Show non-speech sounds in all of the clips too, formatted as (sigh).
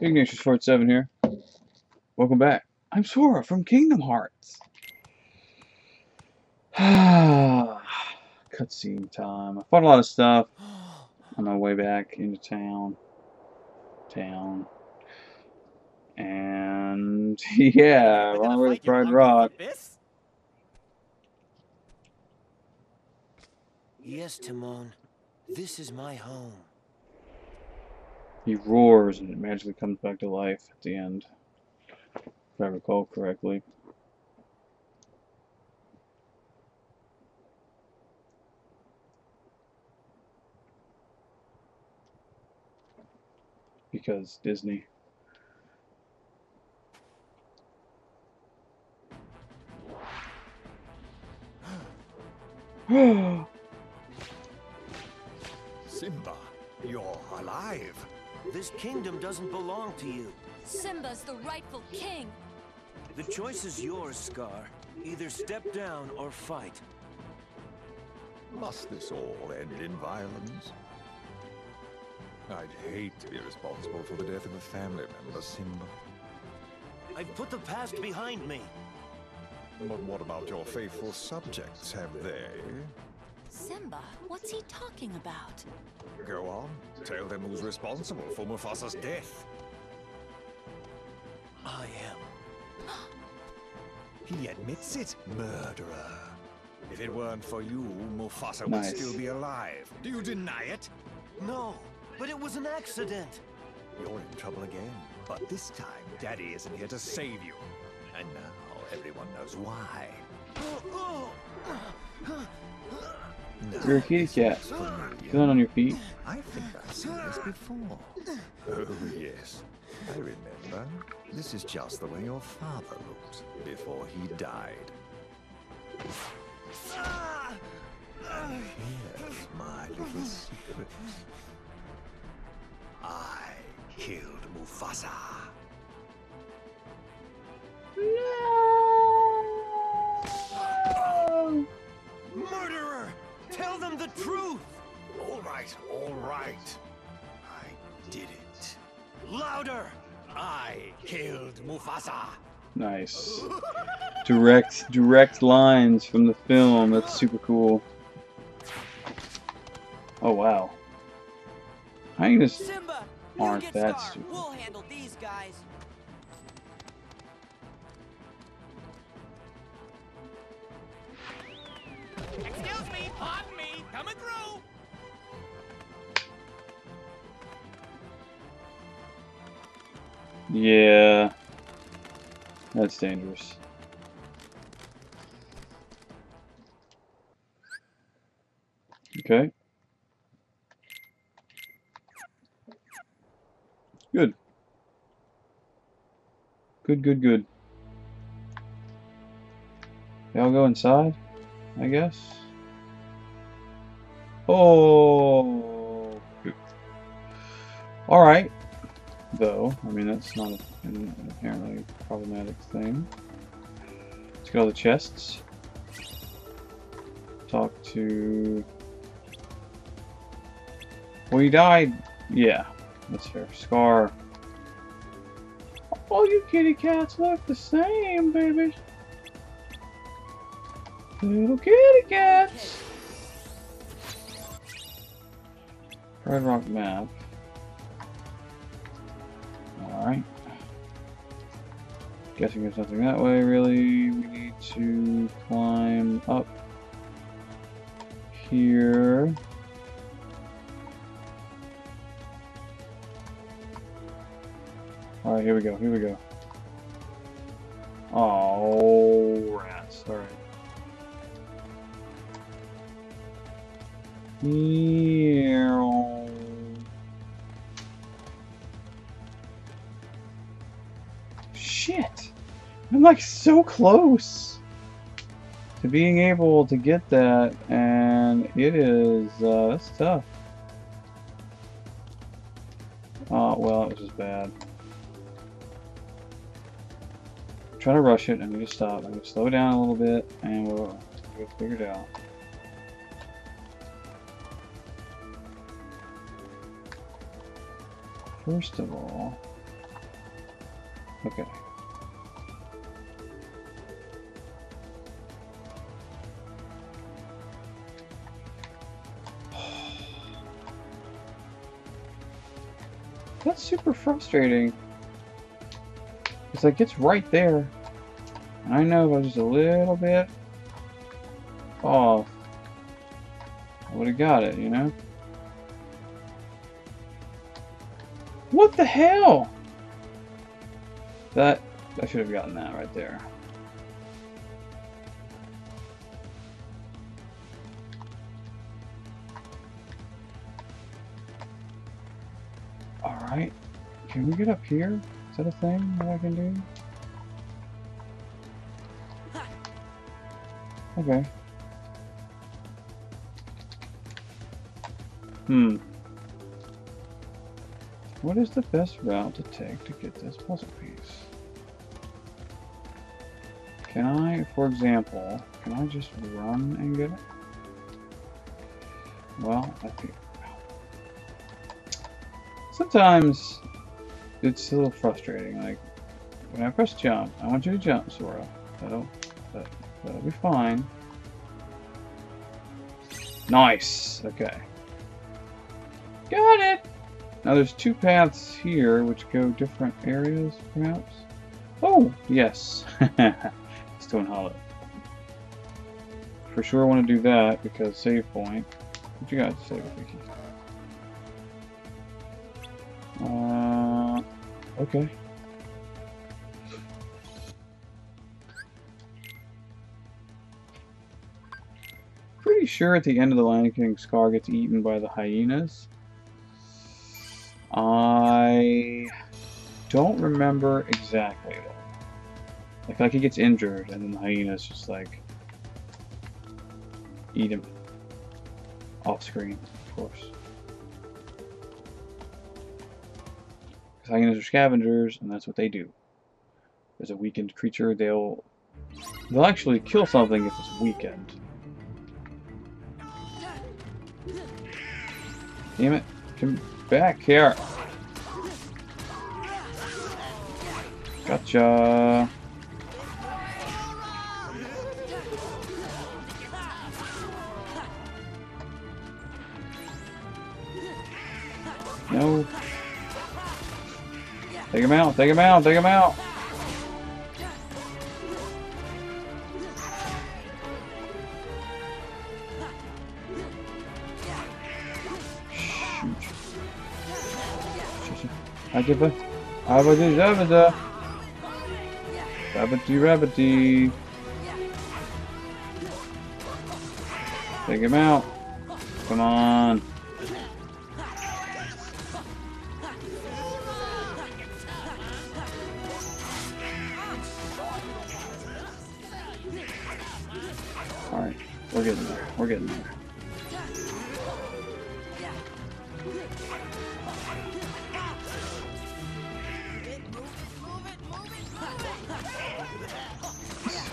Ignatius Fort 7 here. Welcome back. I'm Sora from Kingdom Hearts. (sighs) Cutscene time. I fought a lot of stuff on my way back into town. Town. And (laughs) yeah, run away with Pride Rock. Yes, Timon. This is my home. He roars and it magically comes back to life at the end. If I recall correctly. Because Disney. (gasps) (gasps) This kingdom doesn't belong to you. Simba's the rightful king. The choice is yours, Scar. Either step down or fight. Must this all end in violence? I'd hate to be responsible for the death of a family member, Simba. I've put the past behind me. But what about your faithful subjects? Have they? Simba, what's he talking about? Go on. Tell them who's responsible for Mufasa's death. I am. He admits it, murderer. If it weren't for you, Mufasa Nice. would still be alive. Do you deny it? No, but it was an accident. You're in trouble again. But this time, Daddy isn't here to save you. And now everyone knows why. Uh, uh, uh, Now, You're a kitty cat. this is familiar. Feeling on your feet. I think I've seen this before. Oh, yes. I remember. This is just the way your father looked before he died. Here's my little secret. I killed Mufasa. No! Murderer! Tell them the truth! All right, all right. I did it. Louder! I killed Mufasa. Nice. Direct, direct lines from the film. That's super cool. Oh wow. How you just Simba, aren't you that stupid. We'll Yeah. That's dangerous. Okay. Good. Good, good, good. Y'all go inside, I guess. Oh. Alright though. I mean, that's not an apparently problematic thing. Let's get all the chests. Talk to... He died. Yeah, that's fair. Scar. All you kitty cats look the same, baby. Little kitty cats. Red Rock map. Alright. Guessing there's nothing that way, really. We need to climb up here. Alright, here we go, here we go. Oh, rats. Alright. Meow. Like so close to being able to get that, and it is, uh, that's tough. Oh, well, it was just bad. Trying to rush it, I'm gonna stop. I'm gonna slow down a little bit, and we'll, we'll figure it out. First of all, Okay. That's super frustrating. It's like it's right there. And I know if I was just a little bit off, I would have got it, you know? What the hell? That, I should have gotten that right there. Alright. Can we get up here? Is that a thing that I can do? Okay. Hmm. What is the best route to take to get this puzzle piece? Can I, for example, can I just run and get it? Well, I think... Sometimes it's a little frustrating. Like, when I press jump, I want you to jump, Sora. That'll, that, that'll be fine. Nice! Okay. Got it! Now there's two paths here which go different areas, perhaps? Oh, yes. (laughs) Stone Hollow. For sure want to do that because save point. What you got to say, Vicky? Okay. Pretty sure at the end of the Lion King, Scar gets eaten by the hyenas. I don't remember exactly though. Like, like he gets injured and then the hyenas just like eat him off screen, of course. Hyenas are scavengers, and that's what they do. There's a weakened creature, they'll they'll actually kill something if it's weakened. Damn it! Come back here! Gotcha! Take him out, take him out, take him out. I give a Abadi Rabada. Rabbity Rabbity. Take him out. Come on. We're getting there. We're getting there.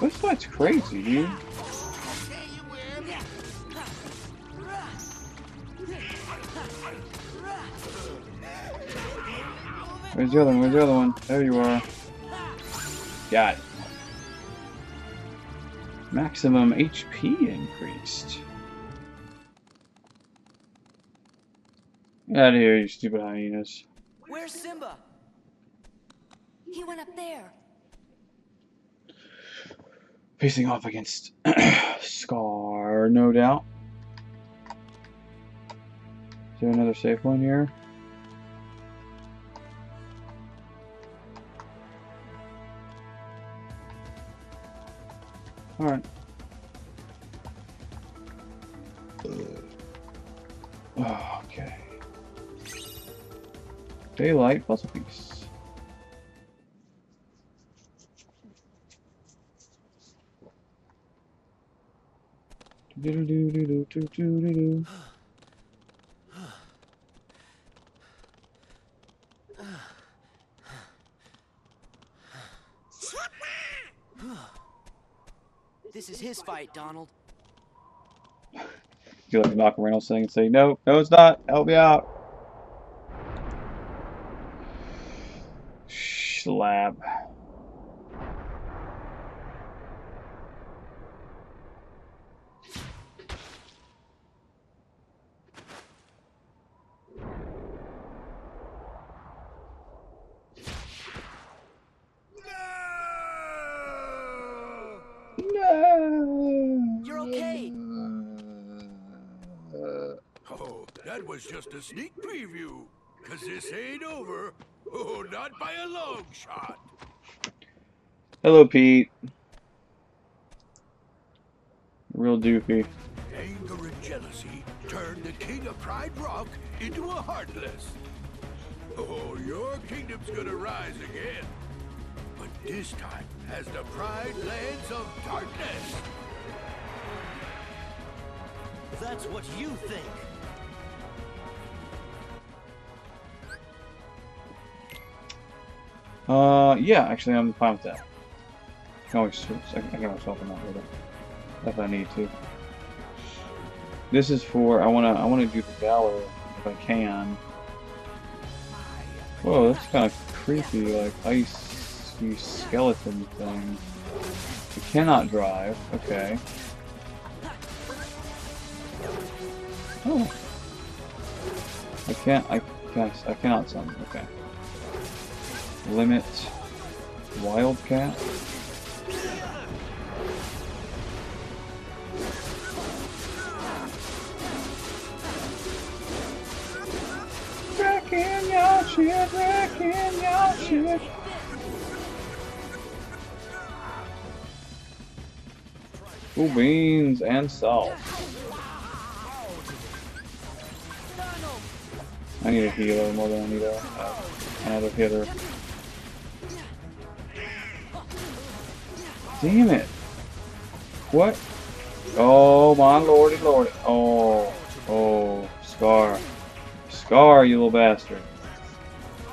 This fight's crazy, dude. Where's the other one? Where's the other one? There you are. Got it. Maximum HP increased. Get out of here, you stupid hyenas. Where's Simba? He went up there. Facing off against (clears throat) Scar, no doubt. Is there another safe one here? Alright. Okay. Daylight puzzle piece. Do-do-do-do-do-do-do-do. This is his fight, Donald. (laughs) Do like Malcolm Reynolds thing and say, no, no, it's not. Help me out. (sighs) Shh, reach the lab. No. You're okay. Oh, that was just a sneak preview. Cause this ain't over. Oh, not by a long shot. Hello, Pete. Real doofy. Anger and jealousy turned the king of Pride Rock into a heartless. Oh, your kingdom's gonna rise again. But this time as the Pride Lands of Darkness. That's what you think. Uh, yeah, actually, I'm fine with that. I can always, I can always open that later if I need to. This is for I wanna I wanna do the valor if I can. Whoa, that's kind of creepy, like icy skeleton thing. You cannot drive. Okay. Oh. I can't. I can't. I cannot summon. Okay. Limit Wildcat. Wrecking your shit, wrecking your shit. Cool beans and salt. I need a healer more than I need a, uh, another hitter. Damn it. What? Oh my lordy lordy. Oh. Oh. Scar. Scar, you little bastard.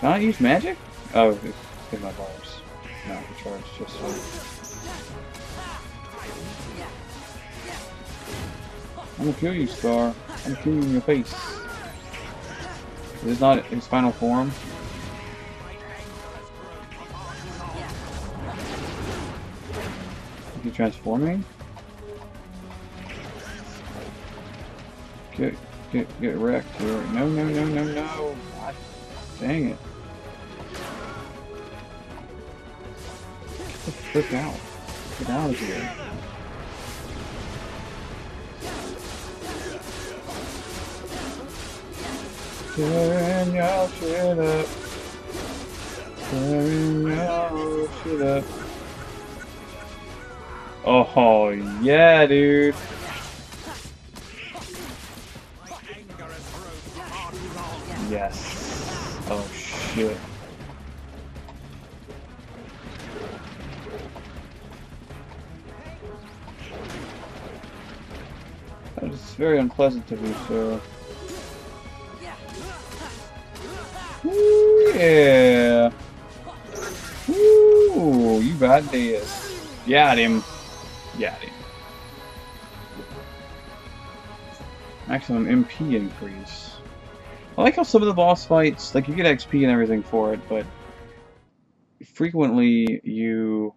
Can I use magic? Oh, it's in my bars. Not charge, just. I'm gonna kill you, Scar. I'm gonna kill you in your face. This is not his final form. Is he transforming? Get, get, get wrecked here. No, no, no, no, no. God dang it. Get the frick out. Get out of here. Tearing your shit up. Tearing your shit up. Oh, yeah, dude. Yes. Oh, shit. That is very unpleasant to sir. Ooh, yeah. Ooh, you got this. Got him. Him. Maximum MP increase. I like how some of the boss fights, like you get XP and everything for it, but frequently you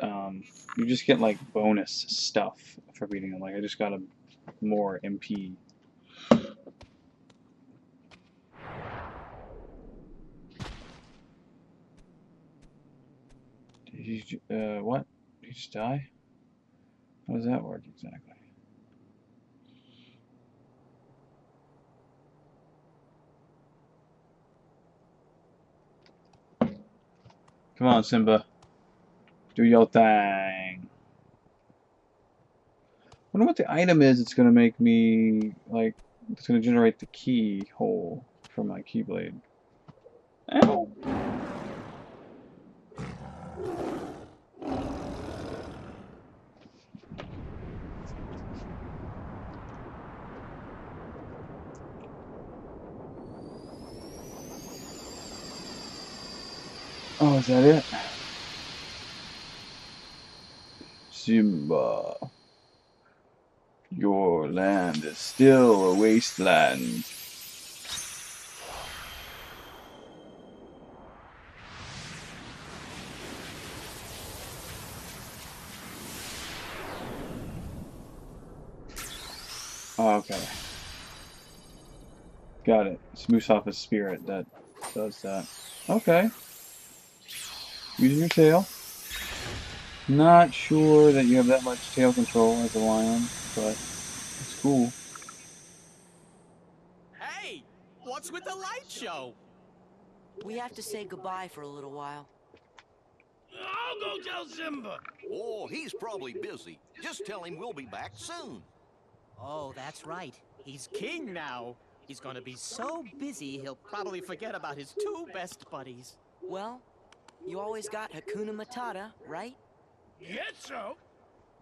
um, you just get like bonus stuff for beating them. Like I just got a more MP. Did he, uh, what? Did he just die? How does that work exactly? Come on, Simba. Do your thing. I wonder what the item is it's gonna make me, like, it's gonna generate the keyhole for my keyblade. Ow! Oh, is that it? Simba. Your land is still a wasteland. Oh, okay. Got it. Smooch off his spirit that does that. Okay. Using your tail. Not sure that you have that much tail control as a lion, but it's cool. Hey, what's with the light show? We have to say goodbye for a little while. I'll go tell Simba. Oh, he's probably busy. Just tell him we'll be back soon. Oh, that's right. He's king now. He's gonna be so busy he'll probably forget about his two best buddies. Well, you always got Hakuna Matata, right? Yes, so.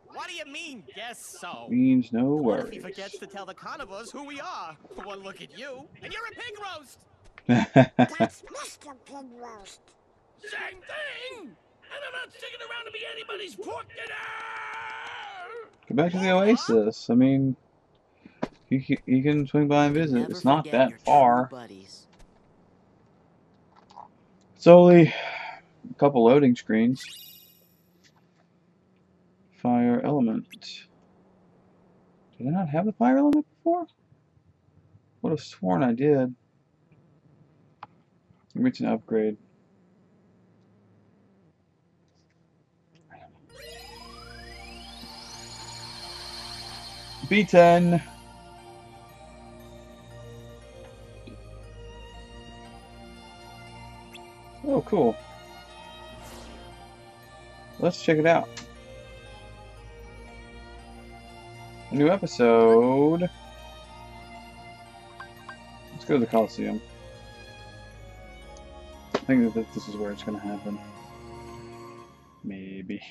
What do you mean, yes, so? Means no What if he forgets to tell the carnivores who we are? One look at you, and you're a pig roast! (laughs) That's (laughs) Mr. Pig Roast. Same thing! And I'm not sticking around to be anybody's pork dinner! Go back to the Oasis. I mean, you, you can swing by and visit. Never It's not that far. Buddies. It's only a couple loading screens. Fire element. Did I not have the fire element before? Would have sworn I did. It's an upgrade. B10. Oh, cool. Let's check it out. A new episode. Let's go to the Coliseum. I think that this is where it's going to happen. Maybe.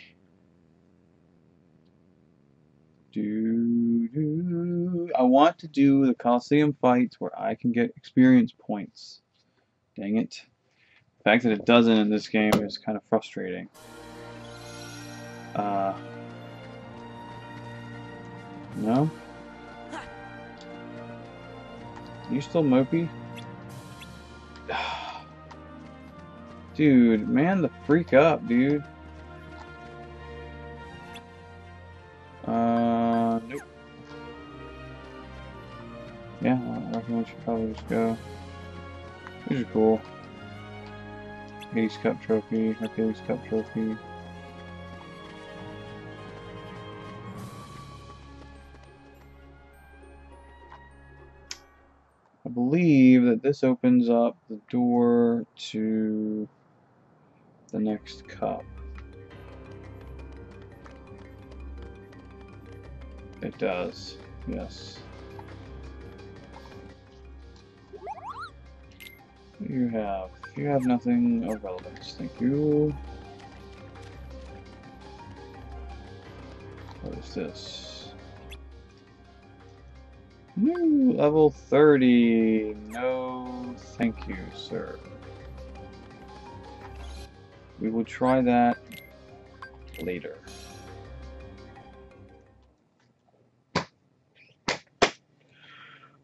Do, do. I want to do the Coliseum fights where I can get experience points. Dang it. The fact that it doesn't in this game is kind of frustrating. Uh, no? You still mopey? (sighs) Dude, man the freak up, dude. Uh, nope. Yeah, I reckon we should probably just go. These are cool. Hades Cup Trophy, Hercules Cup Trophy. This opens up the door to the next cup. It does, yes. You have? You have nothing of relevance, thank you. What is this? New level 30. No, thank you, sir. We will try that later.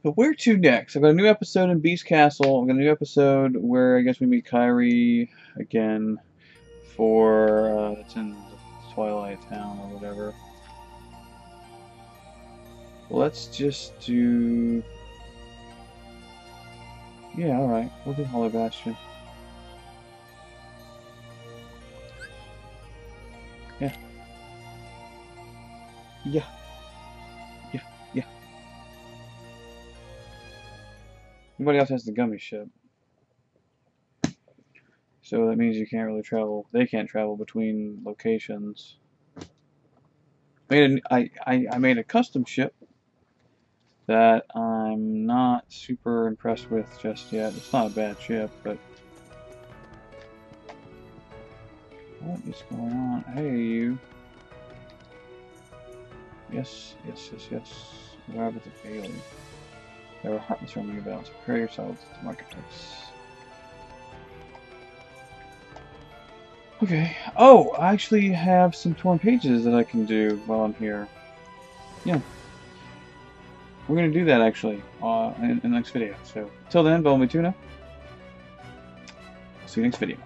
But where to next? I've got a new episode in Beast Castle. I've got a new episode where I guess we meet Kairi again for uh, it's in Twilight Town or whatever. Let's just do. Yeah, alright. We'll do Hollow Bastion. Yeah. Yeah. Yeah, yeah. Nobody else has the gummi ship. So that means you can't really travel. They can't travel between locations. Made an, I, I, I made a custom ship that I'm not super impressed with just yet. It's not a bad ship, but what is going on? Hey, you. Yes, yes, yes, yes. Rabbit the Bailey. There are heartless roaming about, prepare yourselves to marketplace. Okay. Oh, I actually have some torn pages that I can do while I'm here. Yeah. We're going to do that actually uh, in, in the next video. So, till then, Bowman Tuna. See you next video.